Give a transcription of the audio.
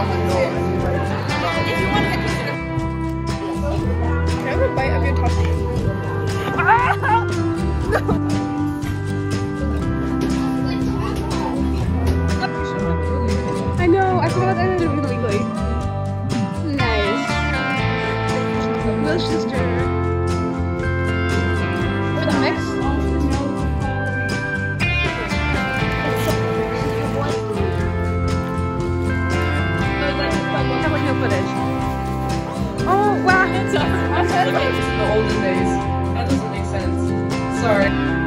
Can I have a bite of your? I know, I forgot I did it illegally. Nice. Worcester. For Oh, wow. the olden days. That doesn't make sense. Sorry.